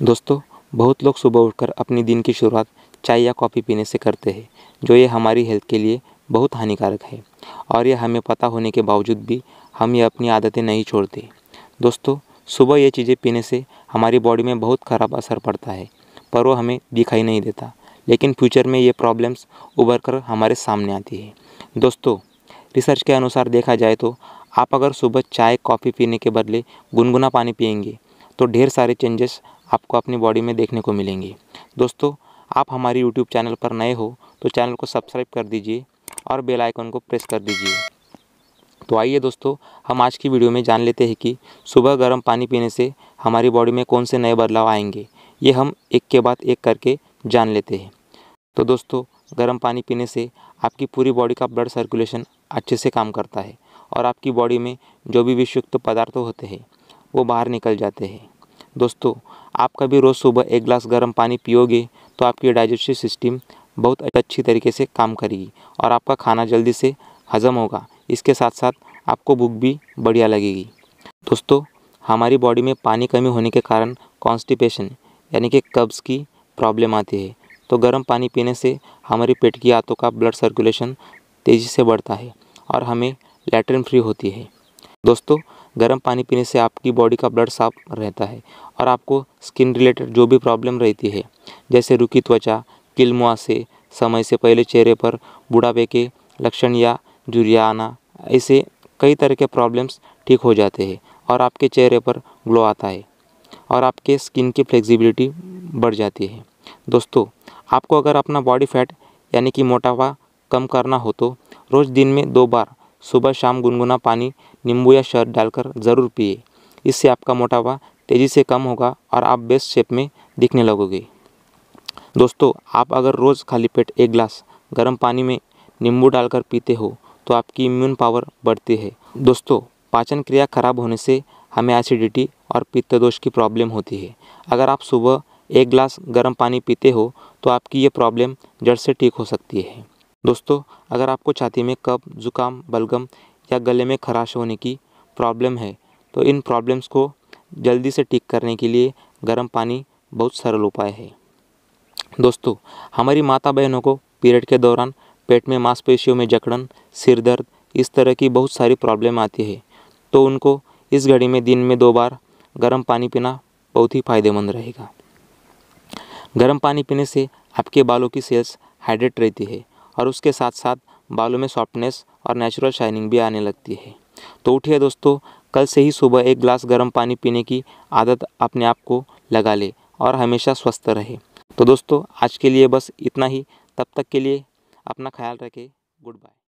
दोस्तों, बहुत लोग सुबह उठकर अपनी दिन की शुरुआत चाय या कॉफ़ी पीने से करते हैं, जो ये हमारी हेल्थ के लिए बहुत हानिकारक है। और ये हमें पता होने के बावजूद भी हम ये अपनी आदतें नहीं छोड़ते। दोस्तों, सुबह ये चीज़ें पीने से हमारी बॉडी में बहुत ख़राब असर पड़ता है, पर वो हमें दिखाई नहीं देता। लेकिन फ्यूचर में ये प्रॉब्लम्स उभर कर हमारे सामने आती है। दोस्तों, रिसर्च के अनुसार देखा जाए तो आप अगर सुबह चाय, कॉफ़ी पीने के बदले गुनगुना पानी पियेंगे तो ढेर सारे चेंजेस आपको अपनी बॉडी में देखने को मिलेंगे। दोस्तों, आप हमारी यूट्यूब चैनल पर नए हो तो चैनल को सब्सक्राइब कर दीजिए और बेल आइकन को प्रेस कर दीजिए। तो आइए दोस्तों, हम आज की वीडियो में जान लेते हैं कि सुबह गर्म पानी पीने से हमारी बॉडी में कौन से नए बदलाव आएँगे। ये हम एक के बाद एक करके जान लेते हैं। तो दोस्तों, गर्म पानी पीने से आपकी पूरी बॉडी का ब्लड सर्कुलेशन अच्छे से काम करता है और आपकी बॉडी में जो भी विषयुक्त पदार्थ होते हैं वो बाहर निकल जाते हैं। दोस्तों, आप कभी रोज़ सुबह एक गिलास गर्म पानी पियोगे तो आपकी डाइजेस्टिव सिस्टम बहुत अच्छी तरीके से काम करेगी और आपका खाना जल्दी से हज़म होगा। इसके साथ साथ आपको भूख भी बढ़िया लगेगी। दोस्तों, हमारी बॉडी में पानी कमी होने के कारण कॉन्स्टिपेशन, यानी कि कब्ज़ की प्रॉब्लम आती है। तो गर्म पानी पीने से हमारी पेट की आंतों का ब्लड सर्कुलेशन तेज़ी से बढ़ता है और हमें लेटरिन फ्री होती है। दोस्तों गर्म पानी पीने से आपकी बॉडी का ब्लड साफ़ रहता है और आपको स्किन रिलेटेड जो भी प्रॉब्लम रहती है, जैसे रुकी त्वचा, किल मुहासे समय से पहले चेहरे पर बुढ़ापे के लक्षण या जुरिया आना ऐसे कई तरह के प्रॉब्लम्स ठीक हो जाते हैं और आपके चेहरे पर ग्लो आता है और आपके स्किन की फ्लेक्सिबिलिटी बढ़ जाती है। दोस्तों, आपको अगर अपना बॉडी फैट यानी कि मोटापा कम करना हो तो रोज़ दिन में दो बार सुबह शाम गुनगुना पानी नींबू या शहद डालकर ज़रूर पिए। इससे आपका मोटापा तेज़ी से कम होगा और आप बेस्ट शेप में दिखने लगोगे। दोस्तों, आप अगर रोज़ खाली पेट एक गिलास गर्म पानी में नींबू डालकर पीते हो तो आपकी इम्यून पावर बढ़ती है। दोस्तों, पाचन क्रिया खराब होने से हमें एसिडिटी और पित्त दोष की प्रॉब्लम होती है। अगर आप सुबह एक गिलास गर्म पानी पीते हो तो आपकी ये प्रॉब्लम जड़ से ठीक हो सकती है। दोस्तों, अगर आपको छाती में कफ, जुकाम, बलगम या गले में खराश होने की प्रॉब्लम है तो इन प्रॉब्लम्स को जल्दी से ठीक करने के लिए गर्म पानी बहुत सरल उपाय है। दोस्तों, हमारी माता बहनों को पीरियड के दौरान पेट में मांसपेशियों में जकड़न, सिर दर्द, इस तरह की बहुत सारी प्रॉब्लम आती है तो उनको इस घड़ी में दिन में दो बार गर्म पानी पीना बहुत ही फ़ायदेमंद रहेगा। गर्म पानी पीने से आपके बालों की सेल्स हाइड्रेट रहती है और उसके साथ साथ बालों में सॉफ्टनेस और नेचुरल शाइनिंग भी आने लगती है। तो उठिए दोस्तों, कल से ही सुबह एक गिलास गर्म पानी पीने की आदत अपने आप को लगा ले और हमेशा स्वस्थ रहे। तो दोस्तों, आज के लिए बस इतना ही। तब तक के लिए अपना ख्याल रखें। Good bye